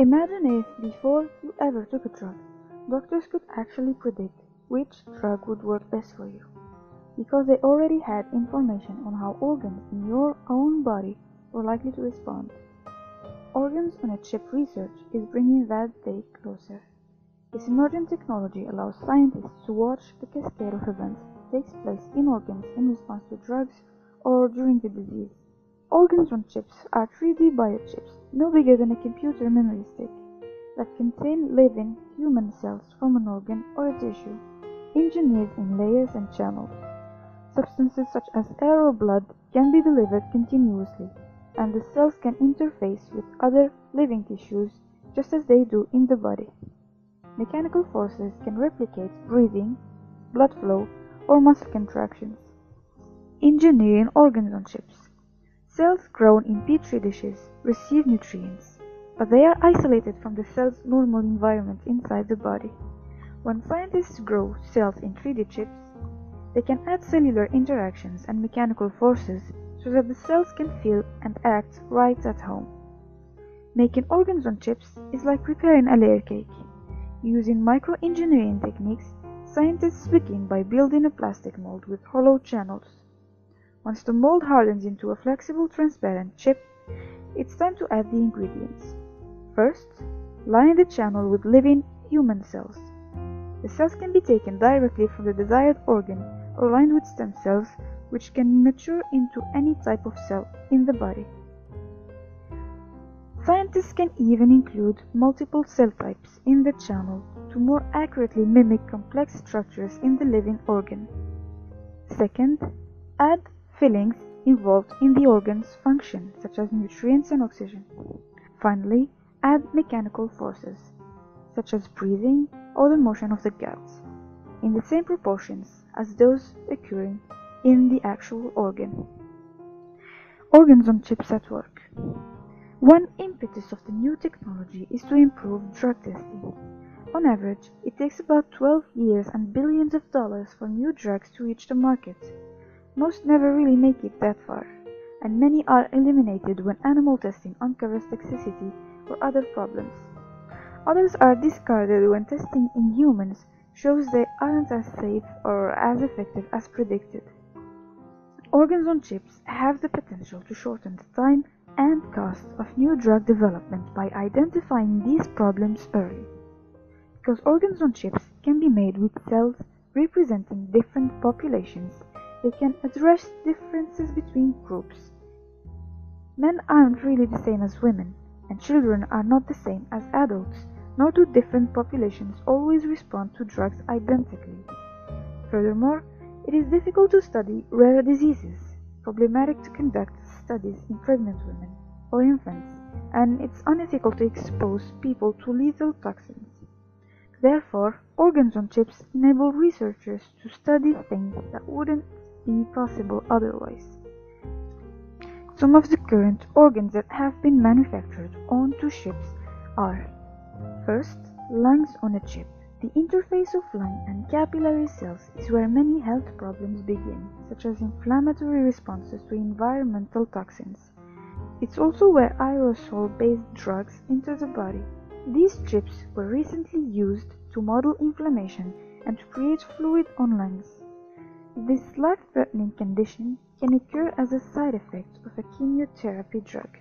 Imagine if, before you ever took a drug, doctors could actually predict which drug would work best for you, because they already had information on how organs in your own body were likely to respond. Organs on a chip research is bringing that day closer. This emerging technology allows scientists to watch the cascade of events that takes place in organs in response to drugs or during the disease. Organs on chips are 3D biochips, no bigger than a computer memory stick, that contain living human cells from an organ or a tissue, engineered in layers and channels. Substances such as air or blood can be delivered continuously, and the cells can interface with other living tissues just as they do in the body. Mechanical forces can replicate breathing, blood flow, or muscle contractions. Engineering organs on chips. Cells grown in petri dishes receive nutrients, but they are isolated from the cell's normal environment inside the body. When scientists grow cells in 3D chips, they can add cellular interactions and mechanical forces so that the cells can feel and act right at home. Making organs on chips is like preparing a layer cake. Using microengineering techniques, scientists begin by building a plastic mold with hollow channels. Once the mold hardens into a flexible transparent chip, it's time to add the ingredients. First, line the channel with living human cells. The cells can be taken directly from the desired organ or lined with stem cells which can mature into any type of cell in the body. Scientists can even include multiple cell types in the channel to more accurately mimic complex structures in the living organ. Second, add fillings involved in the organ's function, such as nutrients and oxygen. Finally, add mechanical forces, such as breathing or the motion of the guts, in the same proportions as those occurring in the actual organ. Organs on chips at work. One impetus of the new technology is to improve drug testing. On average, it takes about 12 years and billions of dollars for new drugs to reach the market. Most never really make it that far, and many are eliminated when animal testing uncovers toxicity or other problems. Others are discarded when testing in humans shows they aren't as safe or as effective as predicted. Organs on chips have the potential to shorten the time and cost of new drug development by identifying these problems early. Because organs on chips can be made with cells representing different populations they can address differences between groups. Men aren't really the same as women, and children are not the same as adults, nor do different populations always respond to drugs identically. Furthermore, it is difficult to study rare diseases, problematic to conduct studies in pregnant women or infants, and it's unethical to expose people to lethal toxins. Therefore, organs on chips enable researchers to study things that wouldn't be possible otherwise. Some of the current organs that have been manufactured onto chips are First, lungs on a chip. The interface of lung and capillary cells is where many health problems begin, such as inflammatory responses to environmental toxins. It's also where aerosol-based drugs enter the body. These chips were recently used to model inflammation and to create fluid on lungs. This life-threatening condition can occur as a side effect of a chemotherapy drug.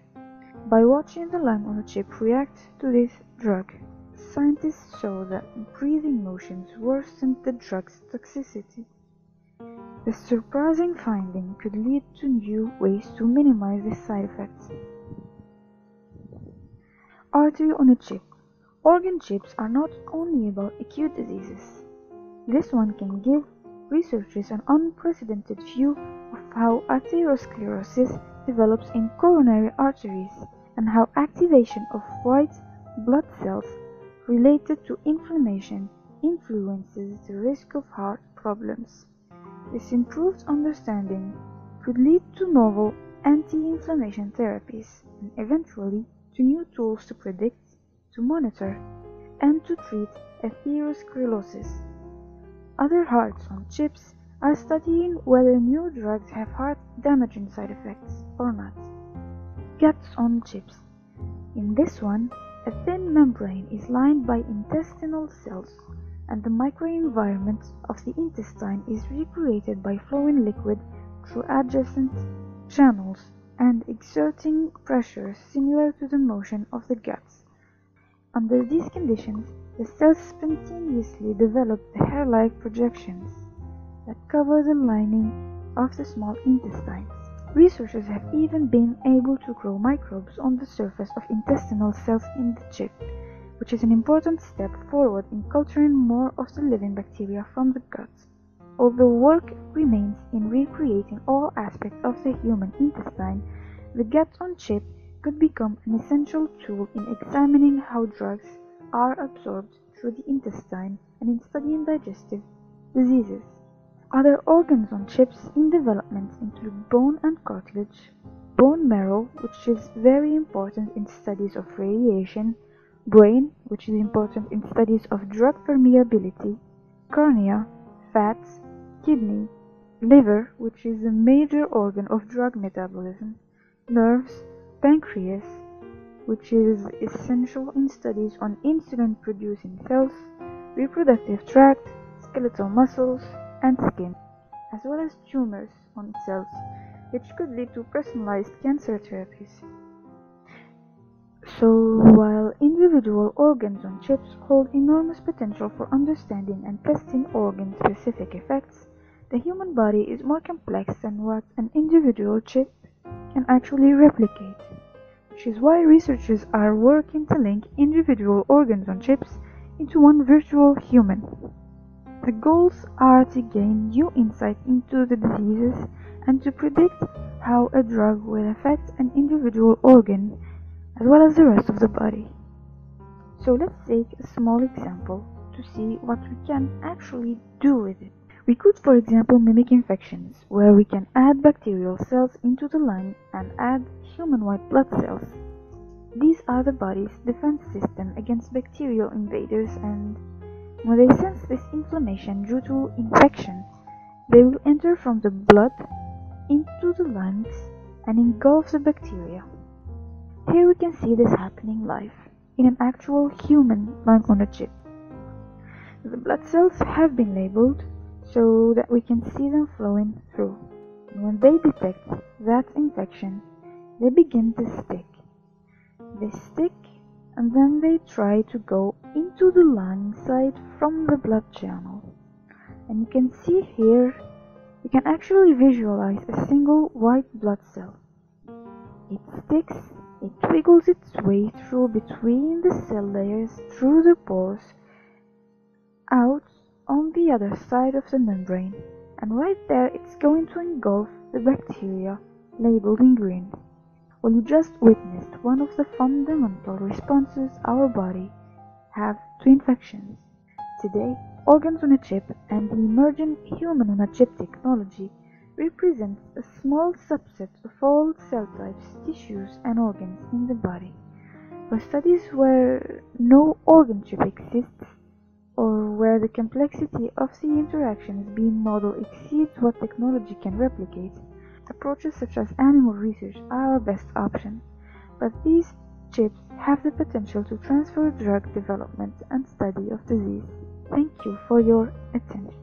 By watching the lung on a chip react to this drug, scientists show that breathing motions worsened the drug's toxicity. The surprising finding could lead to new ways to minimize the side effects. Artery on a chip. Organ chips are not only about acute diseases. This one can give researchers an unprecedented view of how atherosclerosis develops in coronary arteries and how activation of white blood cells related to inflammation influences the risk of heart problems. This improved understanding could lead to novel anti-inflammation therapies and eventually to new tools to predict, to monitor, and to treat atherosclerosis. Other hearts on chips are studying whether new drugs have heart-damaging side effects or not. Guts on chips. In this one, A thin membrane is lined by intestinal cells, and the microenvironment of the intestine is recreated by flowing liquid through adjacent channels and exerting pressure similar to the motion of the guts. Under these conditions, the cells spontaneously develop hair-like projections that cover the lining of the small intestines. Researchers have even been able to grow microbes on the surface of intestinal cells in the chip, which is an important step forward in culturing more of the living bacteria from the gut. Although work remains in recreating all aspects of the human intestine, the gut-on-chip could become an essential tool in examining how drugs are absorbed through the intestine and in studying digestive diseases. Other organs on chips in development include bone and cartilage, bone marrow, which is very important in studies of radiation, brain, which is important in studies of drug permeability, cornea, fats, kidney, liver, which is a major organ of drug metabolism, nerves, pancreas, which is essential in studies on insulin-producing cells, reproductive tract, skeletal muscles, and skin, as well as tumors on cells, which could lead to personalized cancer therapies. So, while individual organs on chips hold enormous potential for understanding and testing organ-specific effects, the human body is more complex than what an individual chip can actually replicate, which is why researchers are working to link individual organs on chips into one virtual human. The goals are to gain new insight into the diseases and to predict how a drug will affect an individual organ as well as the rest of the body. So let's take a small example to see what we can actually do with it. We could for example mimic infections, where we can add bacterial cells into the lung and add human white blood cells. These are the body's defense system against bacterial invaders and when they sense this inflammation due to infection, they will enter from the blood into the lungs and engulf the bacteria. Here we can see this happening live in an actual human lung on a chip. The blood cells have been labeled so that we can see them flowing through. When they detect that infection, they begin to stick. They stick and then they try to go into the lung side from the blood channel. And you can see here, you can actually visualize a single white blood cell. It sticks, it wiggles its way through between the cell layers through the pores, out on the other side of the membrane, and right there it's going to engulf the bacteria labeled in green. Well, you just witnessed one of the fundamental responses our body have to infections. Today, organs on a chip and the emerging human on a chip technology represents a small subset of all cell types, tissues, and organs in the body. For studies where no organ chip exists, or where the complexity of the interactions being modeled exceeds what technology can replicate, approaches such as animal research are our best option. But these chips have the potential to transfer drug development and study of disease. Thank you for your attention.